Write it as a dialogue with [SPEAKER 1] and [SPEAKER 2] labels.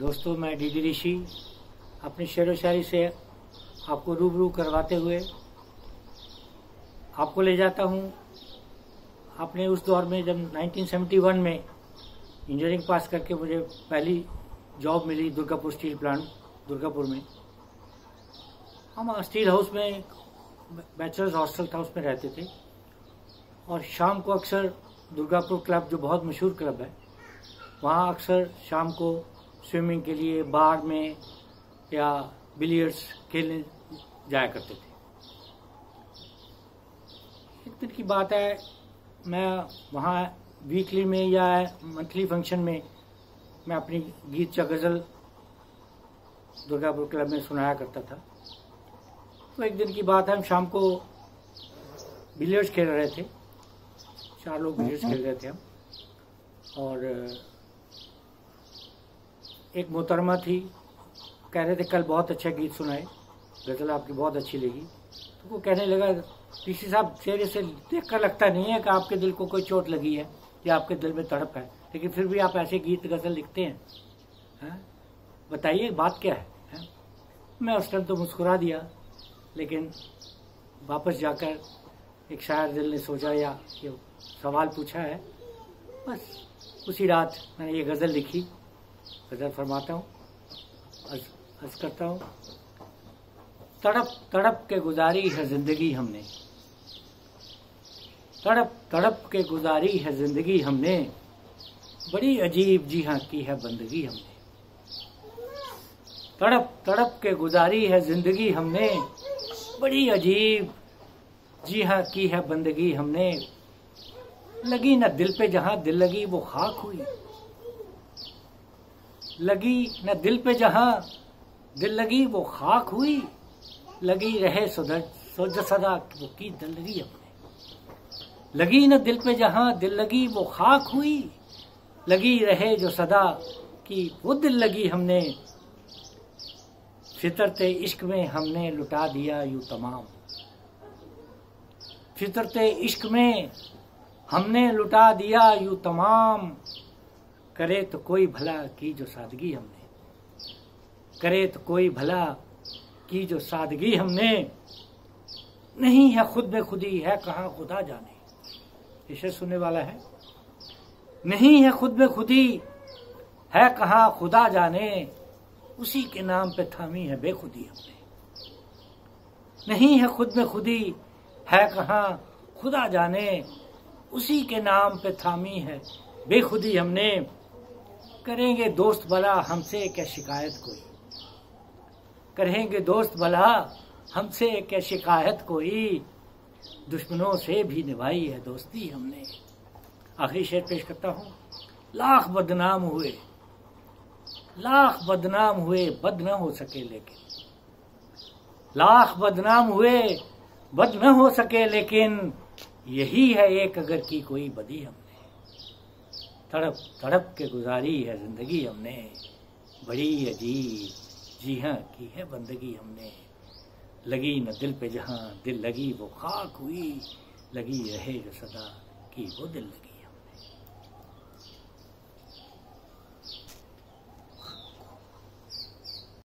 [SPEAKER 1] دوستوں میں D D Rishi اپنی شعر و شاعری سے آپ کو روبرو کرواتے ہوئے آپ کو لے جاتا ہوں۔ اپنے اس دور میں جب 1971 میں انجینئرنگ پاس کر کے مجھے پہلی جاب ملی درگا پور اسٹیل پلانٹ درگا پور میں۔ ہم اسٹیل ہاؤس میں بیچلرز ہاسٹل تھا، اس میں رہتے تھے۔ اور شام کو اکثر درگا پور کلب جو بہت مشہور کلب ہے، وہاں اکثر شام کو سوئمنگ کے لیے بار میں یا بلیئرس کھیلنے جایا کرتے تھے۔ ایک دن کی بات ہے، میں وہاں ویکلی میں یا منتھلی فنکشن میں میں اپنی گیت چا غزل درگا پور کلب میں سنایا کرتا تھا۔ تو ایک دن کی بات ہے، ہم شام کو بلیئرس کھیل رہے تھے۔ چار لوگ بلیئرس کھیل رہے تھے ہم۔ اور ایک محترمہ تھی، کہہ رہے تھے کل بہت اچھا گیت سنائے، غزل آپ کی بہت اچھی لگی۔ تو وہ کہنے لگا ڈی سی صاحب چہرے سے دیکھ کر لگتا نہیں ہے کہ آپ کے دل کو کوئی چوٹ لگی ہے یا آپ کے دل میں تڑپ ہے، لیکن پھر بھی آپ ایسے گیت، غزل لکھتے ہیں۔ ہاں؟ بتائیے بات کیا ہے؟ ہاں؟ میں اس ٹائم تو مسکرا دیا، لیکن واپس جا کر ایک شاعر دل نے سوچا یا یہ سوال پوچھا ہے، بس اسی رات میں نے یہ غزل لکھی۔ غزل فرماتا ہوں، عرض کرتا ہوں، تڑپ تڑپ کے گزاری ہے زندگی ہم نے۔ تڑپ تڑپ کے گزاری ہے زندگی ہم نے۔ بڑی عجیب جی ہاں کی ہے بندگی ہم نے۔ تڑپ تڑپ کے گزاری ہے زندگی ہم نے۔ بڑی عجیب جی ہاں کی ہے بندگی ہم نے۔ لگی نہ دل پہ، جہاں دل لگی وہ خاک ہوئی۔ لگی نہ دل پہ جہاں، دل لگی وہ خاک ہوئی، لگی رہے سوج سدا وہ کی دل لگی اپنے۔ لگی نہ دل پہ جہاں، دل لگی وہ خاک ہوئی، لگی رہے جو صدا کی وہ دل لگی ہم نے۔ فطرت عشق میں ہم نے لٹا دیا یوں تمام۔ فطرت عشق میں ہم نے لٹا دیا یوں تمام۔ کرے تو کوئی بھلا کی جو سادگی ہم نے۔ کرے تو کوئی بھلا کی جو سادگی ہم نے۔ نہیں ہے خود میں خودی، ہے کہاں خدا جانے۔ اسے سننے والا ہے۔ نہیں ہے خود میں خودی، ہے کہاں خدا جانے۔ اسی کے نام پہ تھامی ہے بے خودی ہم نے۔ نہیں ہے خود میں خودی، ہے کہاں خدا جانے۔ اسی کے نام پہ تھامی ہے بے خودی ہم نے۔ کریں گے دوست بلا ہم سے کیا شکایت کوئی؟ کریں گے دوست بلا ہم سے کیا شکایت کوئی؟ دشمنوں سے بھی نبھائی ہے دوستی ہم نے۔ آخری شعر پیش کرتا ہوں۔ لاکھ بدنام ہوئے۔ لاکھ بدنام ہوئے، بد نہ ہو سکے لیکن۔ لاکھ بدنام ہوئے، بد نہ ہو سکے لیکن یہی ہے ایک اگر کی کوئی بدی ہم نے۔ تڑپ تڑپ کے گزاری ہے زندگی ہم نے۔ بڑی عجیب جی ہاں کی ہے بندگی ہم نے۔ لگی نہ دل پہ جہاں، دل لگی وہ خاک ہوئی۔ لگی رہے جو صدا کی وہ دل لگی۔